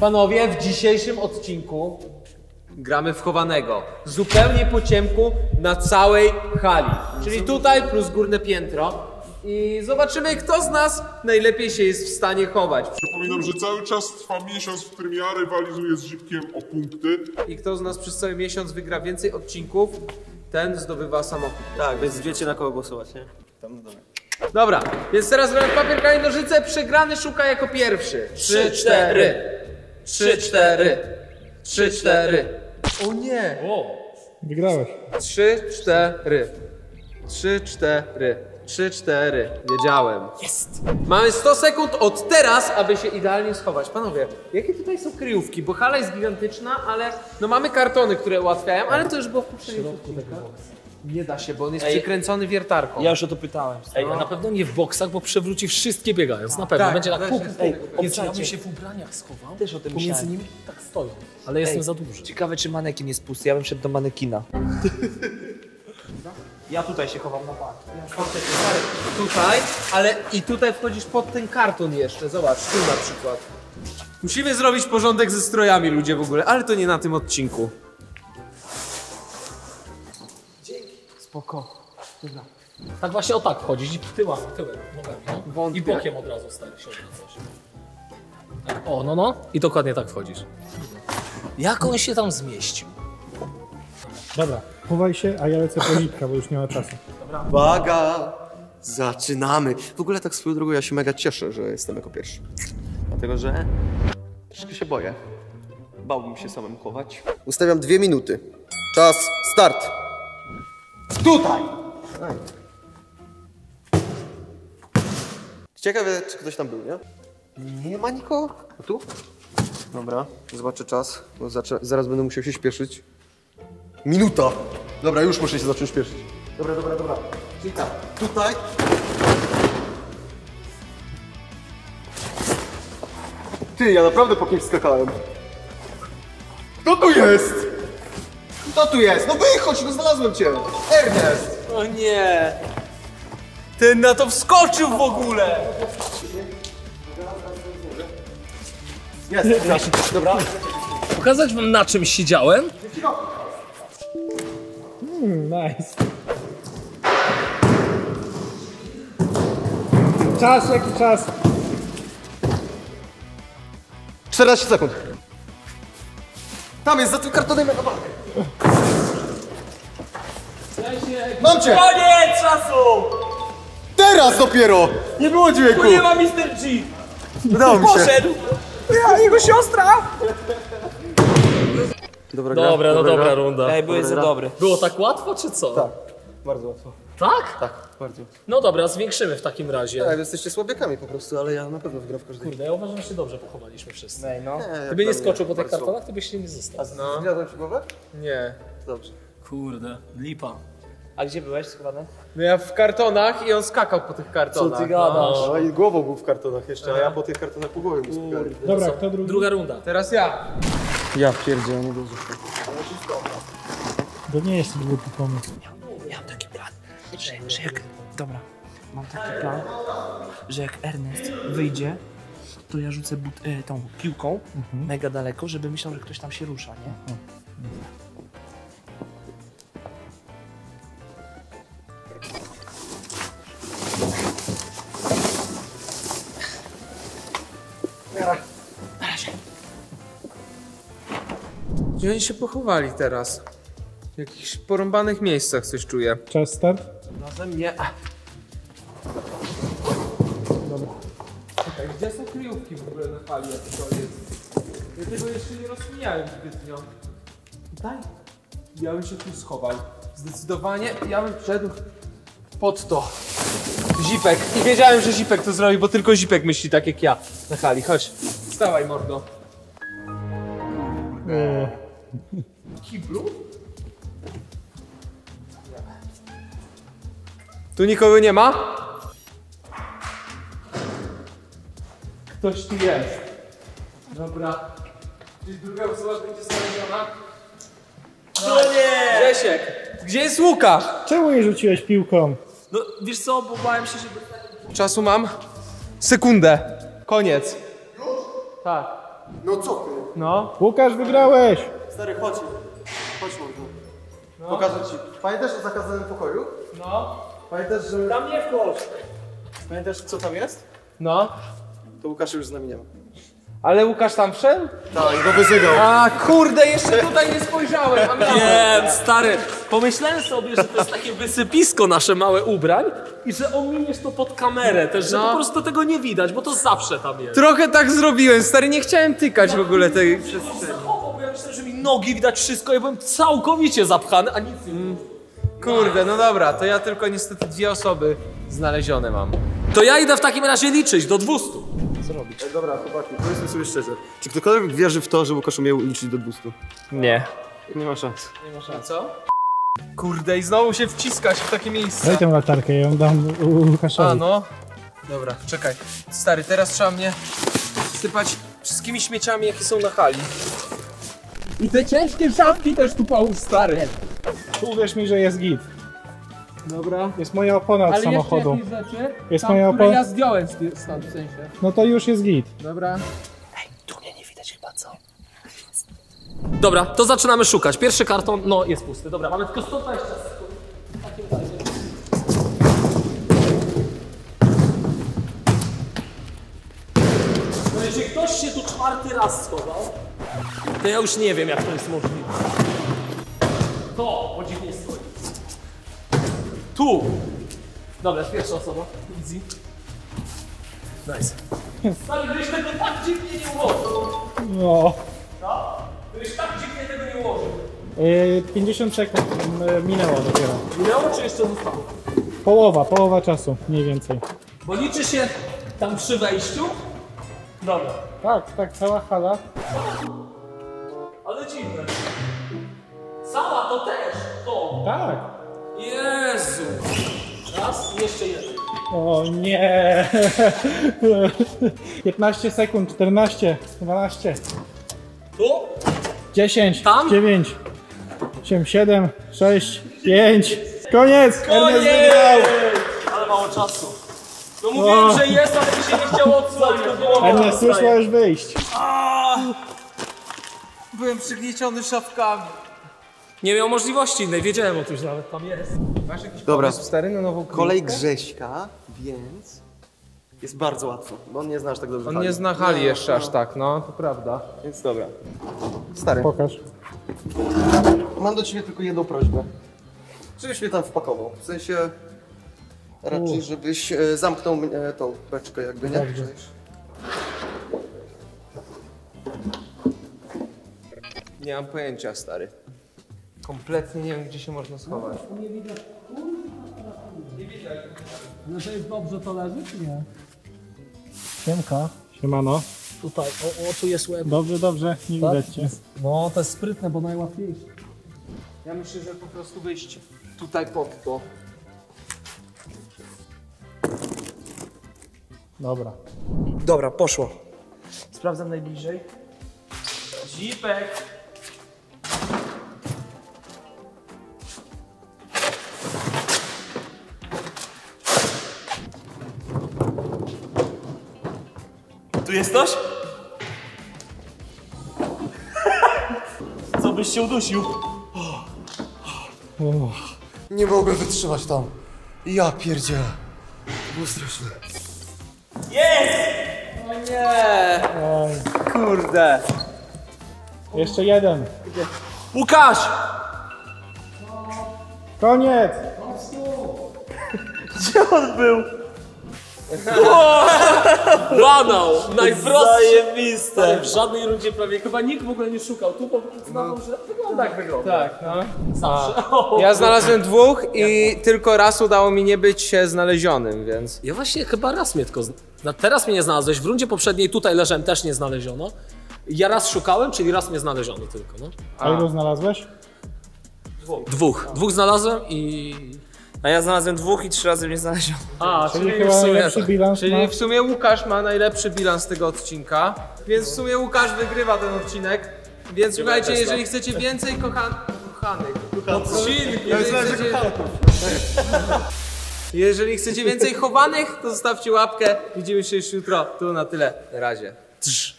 Panowie, w dzisiejszym odcinku gramy w chowanego. Zupełnie po ciemku na całej hali. Czyli tutaj plus górne piętro. I zobaczymy, kto z nas najlepiej się jest w stanie chować. Przypominam, że cały czas trwa miesiąc, w którym ja rywalizuję z Zipkiem o punkty. I kto z nas przez cały miesiąc wygra więcej odcinków, ten zdobywa samochód. Tak, więc wiecie na kogo głosować, nie? Tam dobra. Dobra, więc teraz gramy w papier, kamień, nożyce. Przegrany szuka jako pierwszy. Trzy, cztery. Trzy, cztery. Trzy, cztery. O nie! Wygrałeś. Trzy, cztery. Trzy, cztery. Trzy, cztery. Wiedziałem. Jest! Mamy 100 sekund od teraz, aby się idealnie schować. Panowie, jakie tutaj są kryjówki? Bo hala jest gigantyczna, ale no mamy kartony, które ułatwiają, ale to już było w poprzednim. Nie da się, bo on jest Ej. przykręcony wiertarką. Ja już o to pytałem. Ej, a na pewno nie w boksach, bo przewróci wszystkie biegając. Na pewno. Tak, Będzie tak też puk. jest Ej, ja bym się w ubraniach schował. Też o tym Pomiędzy myślałem. nimi tak stoją. Ale jestem za duży. Ciekawe, czy manekin jest pusty. Ja bym szedł do manekina. Ja tutaj się chowam na bank. Tutaj, ale i tutaj wchodzisz pod ten karton jeszcze. Zobacz, tu na przykład. Musimy zrobić porządek ze strojami ludzie w ogóle, ale to nie na tym odcinku. Spoko. Tak właśnie o tak wchodzić i tyłem, tyłem, nogami. No. Wątpię. I bokiem od razu stary się odwracasz. Tak, O, no, no. I dokładnie tak wchodzisz. Jak on się tam zmieścił? Dobra, chowaj się, a ja lecę po zipka, bo już nie ma czasu. Uwaga! Zaczynamy. W ogóle tak swoją drogą ja się mega cieszę, że jestem jako pierwszy. Dlatego, że troszkę się boję. Bałbym się samym chować. Ustawiam dwie minuty. Czas, start! Tutaj! Ciekawe, czy ktoś tam był, nie? Nie ma nikogo. A tu? Dobra, zobaczę czas, bo zaczę- zaraz będę musiał się śpieszyć. Minuta! Dobra, już muszę się zacząć śpieszyć. Dobra, dobra, dobra. Czyli tak, tutaj. Ty, ja naprawdę po kimś skakałem. Kto tu jest? Kto tu jest? No wychodź, no znalazłem cię. Ernest! O nie! Ten na to wskoczył w ogóle! Jest, jest. Dobra. Pokazać wam na czym siedziałem? Hmm, nice. Czas, jaki czas? 14 sekund. Tam jest, za tym kartonem. Mam cię! Koniec czasu! Teraz dopiero! Nie było dźwięku! Tu nie ma Mr. G! Udało mi się. Poszedł! Ja, jego siostra! Dobra, gra. Dobra, no dobra runda. Ej, byłeś za dobry. Było tak łatwo, czy co? Tak. Bardzo łatwo. Tak? Tak, bardzo. No dobra, zwiększymy w takim razie. Tak, jesteście słabiakami po prostu, ale ja na pewno wygram w każdej. Kurde, ja uważam, że się dobrze pochowaliśmy wszyscy. Ej, no. Gdyby nie skoczył po tych kartonach, to byś się nie został. No. Zjadłem ci głowę? Nie. Dobrze. Kurde, lipa. A gdzie byłeś schowany? No ja w kartonach i on skakał po tych kartonach. Co ty gadasz? No i głową był w kartonach jeszcze, a ja po tych kartonach po głowie mu skakałem. Dobra, kto drugi? Druga runda. Teraz ja. Ja pierdzielę, nie wierzę. To nie jest głupi pomysł. Że, że jak... Dobra. Mam taki plan, że jak Ernest wyjdzie, to ja rzucę but, e, tą piłką mega daleko, żeby myślał, że ktoś tam się rusza, nie? Gdzie oni się pochowali teraz? W jakichś porąbanych miejscach coś czuję. Czas start? Razem nie. Dobra. Czekaj, gdzie są kryjówki w ogóle na fali, jak to jest? Ja tego jeszcze nie rozkminiałem zbytnio. Tutaj? Ja bym się tu schował. Zdecydowanie ja bym wszedł pod to. Zipek. I wiedziałem, że Zipek to zrobi, bo tylko Zipek myśli tak jak ja na hali. Chodź. Wstawaj, mordo. O, Kiblu? Tu nikogo nie ma? Ktoś tu jest. Dobra. Czy druga osoba będzie znaleziona? No nie! Grzesiek, gdzie jest Łukasz? czemu nie rzuciłeś piłką? No, wiesz co, bo bałem się, że... Czasu mam? Sekundę. Koniec. Tak. No co ty? No. Łukasz, wygrałeś! Stary, chodź. Chodź mordo. Pokażę ci. Pamiętasz o zakazanym pokoju? No. Pamiętasz, że... Tam nie wchodź. Pamiętasz co tam jest? No. To Łukasz już z nami nie ma. Ale Łukasz tam wszedł? Tak, go wyzygał. A kurde, jeszcze tutaj nie spojrzałem. Nie, stary, pomyślałem sobie, że to jest takie wysypisko nasze małe ubrań i że ominiesz to pod kamerę też, że No. po prostu tego nie widać, bo to zawsze tam jest. Trochę tak zrobiłem, stary, nie chciałem tykać w ogóle tej przestrzeni. Zachował, bo ja myślałem, że mi nogi widać wszystko, ja byłem całkowicie zapchany, a nic nie Kurde, no dobra, to ja tylko niestety dwie osoby znalezione mam. To ja idę w takim razie liczyć do 200. Ej, dobra, chłopaki, powiedzmy sobie szczerze. Czy ktokolwiek wierzy w to, że Łukasz umiał liczyć do 200? Nie. Nie ma szans. A co? Kurde, i znowu się wciska się w takie miejsce. Daj tę latarkę, ja ją dam Łu- Łukaszowi. A no. Dobra, czekaj. Stary, teraz trzeba mnie sypać wszystkimi śmieciami, jakie są na hali. I te ciężkie szafki też tu połóż, stary. Uwierz mi, że jest git. Dobra. Jest moja opona od samochodu. rzeczy, Jest moja opona. ja zdjąłem z- stąd w sensie. No to już jest git. Dobra. Tu mnie nie widać chyba, co? Dobra, to zaczynamy szukać. Pierwszy karton, no jest pusty. Dobra, mamy tylko 120 sekund. W takim razie. No jeżeli ktoś się tu czwarty raz schował, to ja już nie wiem, jak to jest możliwe. To, bo dziwnie stoi. Tu! Dobra, pierwsza osoba. Easy. Nice. Stary, gdybyś tego tak dziwnie nie ułożył. No. Gdybyś tak dziwnie tego nie ułożył. Yy, 50 sekund yy, minęło dopiero. Minęło czy jeszcze zostało? Połowa, połowa czasu, mniej więcej. Bo liczy się tam przy wejściu. Dobra, Tak, tak, cała hala. ale dziwne. Cała to też, to. Tak. Jezu. Raz, jeszcze jeden. O nie. 15 sekund, 14, 12, Tu? 10, Tam? 9, 8, 7, 6, 5. Koniec! Ernest Koniec! wygrał! Ale mało czasu. No mówiłem, O. że jest, ale mi się nie chciało odsłonić. to było Ernest, już możesz wyjść. Byłem przygnieciony szafkami. Nie miał możliwości innej, wiedziałem o tym, że nawet tam jest. Masz jakiś Dobra. pomysł stary na nową Kolej kryjówkę? Grześka, więc jest bardzo łatwo, bo on nie zna aż tak dobrze On hali. nie zna hali jeszcze aż tak, no, to prawda. Więc dobra. Stary, Pokaż. mam do ciebie tylko jedną prośbę. Żebyś mnie tam wpakował. W sensie raczej, żebyś e, zamknął mnie, e, tą beczkę jakby, nie? Dobrze. Nie mam pojęcia, stary. Kompletnie nie wiem, gdzie się można schować. No to jest dobrze to leży, czy nie? Siemka. Siemano. Tutaj, o, o tu jest łeb. Dobrze, dobrze, nie Tak? widać cię. No, to jest sprytne, bo najłatwiejsze. Ja myślę, że po prostu wyjść tutaj pod to. Dobra. Dobra, poszło. Sprawdzam najbliżej. Zipek. Tu jest ktoś? Co byś się udusił? Nie mogłem wytrzymać tam. Ja pierdzielę. Było straszne. Oj. Kurde. Jeszcze jeden. Łukasz! Koniec! Gdzie on był? Banał! Najprostszy! Zajebiste. W żadnej rundzie prawie chyba nikt w ogóle nie szukał. Tu poznawał, że wygląda jak wygląda. Tak, no. Zawsze. Ja znalazłem dwóch i tylko raz udało mi nie być znalezionym, więc... Ja właśnie chyba raz mnie tylko... zna- No, teraz mnie nie znalazłeś. W rundzie poprzedniej tutaj leżałem, też nie znaleziono. Ja raz szukałem, czyli raz mnie znaleziono tylko, no. A ilu znalazłeś? Dwóch. Dwóch znalazłem i... A ja znalazłem dwóch i trzy razy mnie znaleziono. A, Czyli chyba najlepszy bilans Czyli ma. w sumie Łukasz ma najlepszy bilans tego odcinka, więc w sumie Łukasz wygrywa ten odcinek. Więc słuchajcie, jeżeli chcecie więcej kochan... kochanych odcinków, jeżeli chcecie... jeżeli chcecie więcej chowanych, to zostawcie łapkę. Widzimy się już jutro. Tu na tyle. Na razie.